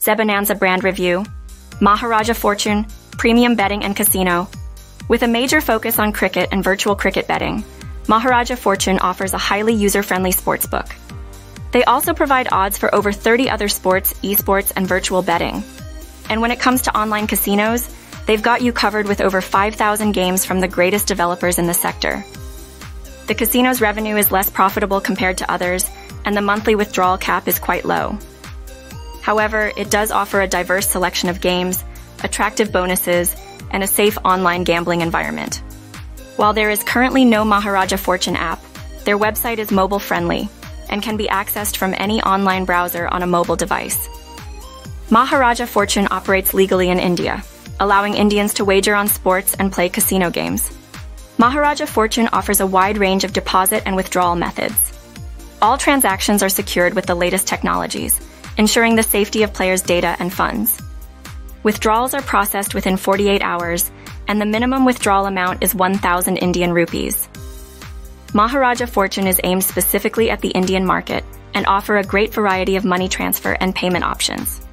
Zebonanza Brand Review, Maharaja Fortune, Premium Betting and Casino. With a major focus on cricket and virtual cricket betting, Maharaja Fortune offers a highly user-friendly sportsbook. They also provide odds for over 30 other sports, esports, and virtual betting. And when it comes to online casinos, they've got you covered with over 5,000 games from the greatest developers in the sector. The casino's revenue is less profitable compared to others, and the monthly withdrawal cap is quite low. However, it does offer a diverse selection of games, attractive bonuses, and a safe online gambling environment. While there is currently no Maharaja Fortune app, their website is mobile friendly and can be accessed from any online browser on a mobile device. Maharaja Fortune operates legally in India, allowing Indians to wager on sports and play casino games. Maharaja Fortune offers a wide range of deposit and withdrawal methods. All transactions are secured with the latest technologies, ensuring the safety of players' data and funds. Withdrawals are processed within 48 hours, and the minimum withdrawal amount is 1,000 Indian rupees. Maharaja Fortune is aimed specifically at the Indian market and offer a great variety of money transfer and payment options.